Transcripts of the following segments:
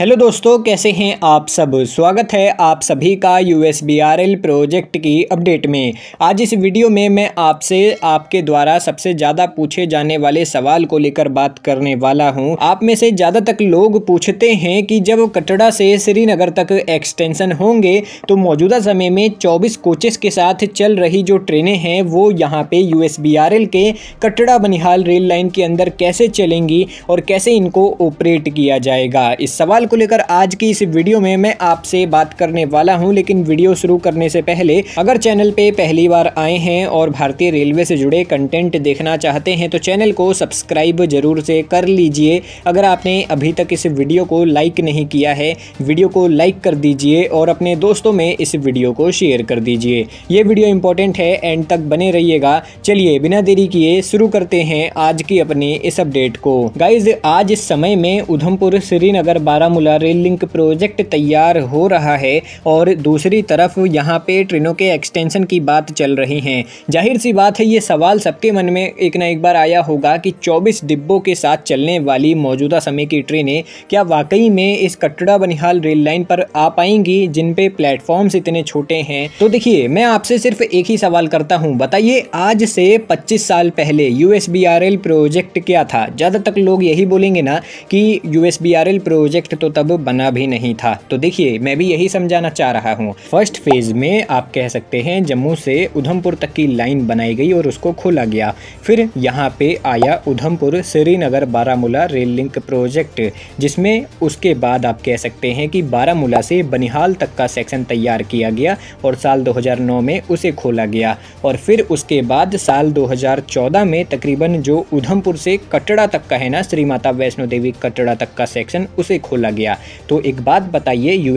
Hello दोस्तों, कैसे हैं आप सब? स्वागत है आप सभी का U S B R L project की अपडेट में। आज इस वीडियो में मैं आपसे, आपके द्वारा सबसे ज़्यादा पूछे जाने वाले सवाल को लेकर बात करने वाला हूँ। आप में से ज़्यादा तक लोग पूछते हैं कि जब कटड़ा से श्रीनगर तक एक्सटेंशन होंगे तो मौजूदा समय में 24 कोचेस के साथ चल रही जो ट्रेनें हैं, वो यहाँ पे U S B R L के कटड़ा बनिहाल रेल लाइन के अंदर कैसे चलेंगी और कैसे इनको ऑपरेट किया जाएगा? इस सवाल को लेकर आज की इस वीडियो में मैं आपसे बात करने वाला हूँ, लेकिन वीडियो शुरू करने से पहले, अगर चैनल पे पहली बार आए हैं और भारतीय रेलवे से जुड़े कंटेंट देखना चाहते हैं तो चैनल को सब्सक्राइब ज़रूर से कर लीजिए। अगर आपने अभी तक इस वीडियो को लाइक नहीं किया है, वीडियो को लाइक कर दीजिए और अपने दोस्तों में इस वीडियो को शेयर कर दीजिए। ये वीडियो इंपॉर्टेंट है, एंड तक बने रहिएगा। चलिए, बिना देरी किए शुरू करते हैं आज की अपनी इस अपडेट को। गाइज़, आज इस समय में Udhampur, Srinagar Baramulla Baramulla rail link project तैयार हो रहा है और दूसरी तरफ़ यहाँ पे ट्रेनों के एक्सटेंशन की बात चल रही है। ज़ाहिर सी बात है, ये सवाल सबके मन में एक ना एक बार आया होगा कि 24 डिब्बों के साथ चलने वाली मौजूदा समय की ट्रेनें क्या वाकई में इस कटड़ा बनिहाल रेल लाइन पर आ पाएँगी, जिन पे प्लेटफॉर्म्स इतने छोटे हैं? तो देखिए, मैं आपसे सिर्फ़ एक ही सवाल करता हूँ। बताइए, आज से पच्चीस साल पहले यूएसबीआरएल प्रोजेक्ट क्या था? ज़्यादा तक लोग यही बोलेंगे ना कि यू प्रोजेक्ट तो तब बना भी नहीं था। तो देखिए, मैं भी यही समझाना चाह रहा हूँ। फ़र्स्ट फ़ेज़ में आप कह सकते हैं, जम्मू से उधमपुर तक की लाइन बनाई गई और उसको खोला गया। फिर यहाँ पे आया Udhampur Srinagar Baramulla rail link project जिसमें उसके बाद आप कह सकते हैं कि बारामूला से बनिहाल तक का सेक्शन तैयार किया गया और साल 2009 में उसे खोला गया। और फिर उसके बाद साल 2014 में तकरीबन जो उधमपुर से कटड़ा तक का है ना, श्री माता वैष्णो देवी कटड़ा तक का सेक्शन उसे खोला गया। तो एक बात बताइए यू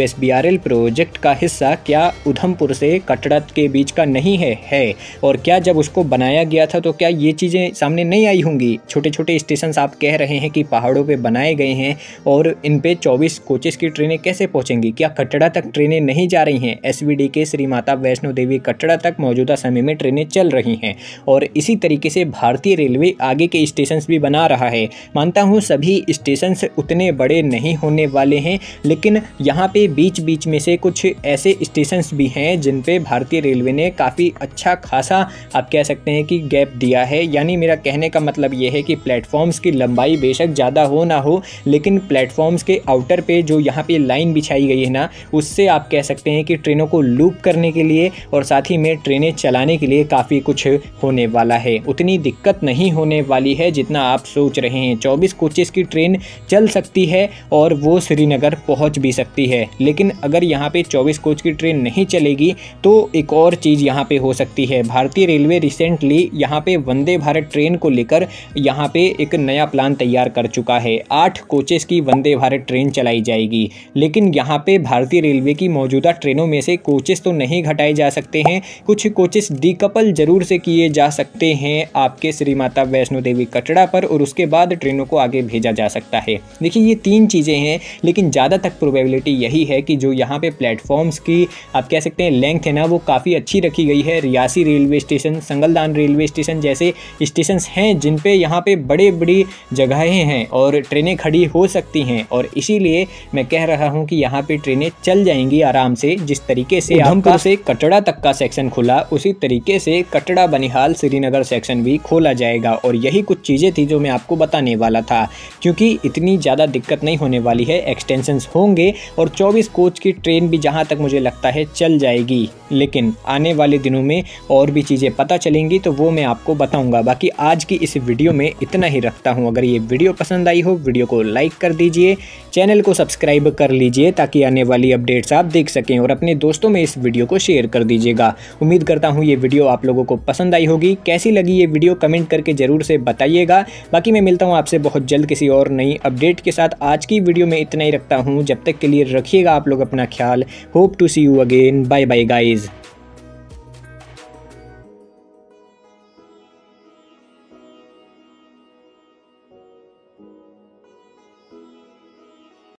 प्रोजेक्ट का हिस्सा क्या उधमपुर से कटड़ा के बीच का नहीं है है? और क्या जब उसको बनाया गया था तो क्या ये चीज़ें सामने नहीं आई होंगी? छोटे छोटे स्टेशन आप कह रहे हैं कि पहाड़ों पर बनाए गए हैं, और इन पे चौबीस कोचेस की ट्रेनें कैसे पहुँचेंगी? क्या कटड़ा तक ट्रेनें नहीं जा रही हैं? एसवीडी के श्री माता वैष्णो देवी कटड़ा तक मौजूदा समय में ट्रेनें चल रही हैं, और इसी तरीके से भारतीय रेलवे आगे के स्टेशन भी बना रहा है। मानता हूँ, सभी स्टेशन उतने बड़े नहीं होने वाले हैं। लेकिन यहाँ पे बीच बीच में से कुछ ऐसे स्टेशन भी हैं, जिन पे भारतीय रेलवे ने काफ़ी अच्छा खासा, आप कह सकते हैं कि गैप दिया है। यानी मेरा कहने का मतलब ये है कि प्लेटफॉर्म्स की लंबाई बेशक ज़्यादा हो ना हो, लेकिन प्लेटफॉर्म्स के आउटर पे जो यहाँ पे लाइन बिछाई गई है ना, उससे आप कह सकते हैं कि ट्रेनों को लूप करने के लिए और साथ ही में ट्रेनें चलाने के लिए काफ़ी कुछ होने वाला है। उतनी दिक्कत नहीं होने वाली है जितना आप सोच रहे हैं। चौबीस कोचेस की ट्रेन चल सकती है और वो श्रीनगर श्रीनगर पहुँच भी सकती है। लेकिन अगर यहाँ पे 24 कोच की ट्रेन नहीं चलेगी तो एक और चीज़ यहाँ पे हो सकती है। भारतीय रेलवे रिसेंटली यहाँ पे वंदे भारत ट्रेन को लेकर यहाँ पे एक नया प्लान तैयार कर चुका है। आठ कोचेस की वंदे भारत ट्रेन चलाई जाएगी। लेकिन यहाँ पे भारतीय रेलवे की मौजूदा ट्रेनों में से कोचेस तो नहीं घटाए जा सकते हैं। कुछ कोचेस डीकपल ज़रूर से किए जा सकते हैं। आपके श्री माता वैष्णो देवी कटड़ा पर और उसके बाद ट्रेनों को आगे भेजा जा सकता है। देखिए, ये तीन चीज़ें हैं लेकिन ज़्यादा तक प्रोबेबिलिटी यही है कि जो यहाँ पे प्लेटफॉर्म्स की आप कह सकते हैं लेंथ है ना वो काफ़ी अच्छी रखी गई है। Reasi railway station Sangaldan railway station जैसे स्टेशन हैं जिन पे यहाँ पे बड़े बड़ी जगहें हैं और ट्रेनें खड़ी हो सकती हैं। और इसीलिए मैं कह रहा हूँ कि यहाँ पे ट्रेनें चल जाएँगी आराम से। जिस तरीके से उधमपुर से कटड़ा तक का सेक्शन खुला उसी तरीके से कटड़ा बनिहाल श्रीनगर सेक्शन भी खोला जाएगा। और यही कुछ चीज़ें थी जो मैं आपको बताने वाला था क्योंकि इतनी ज़्यादा दिक्कत नहीं होने वाली है। एक्सटेंशन होंगे और 24 कोच की ट्रेन भी जहाँ तक मुझे लगता है चल जाएगी। लेकिन आने वाले दिनों में और भी चीज़ें पता चलेंगी तो वो मैं आपको बताऊँगा। बाकी आज की इस वीडियो में इतना ही रखता हूँ। अगर ये वीडियो पसंद आई हो, वीडियो को लाइक कर दीजिए चैनल को सब्सक्राइब कर लीजिए, ताकि आने वाली अपडेट्स आप देख सकें और अपने दोस्तों में इस वीडियो को शेयर कर दीजिएगा। उम्मीद करता हूँ ये वीडियो आप लोगों को पसंद आई होगी। कैसी लगी ये वीडियो कमेंट करके ज़रूर से बताइएगा। बाकी मैं मिलता हूँ आपसे बहुत जल्द किसी और नई अपडेट के साथ। आज की वीडियो में इतना ही रखता हूँ। जब तक के लिए रखिएगा आप लोग अपना ख्याल। Hope to see you again bye bye guys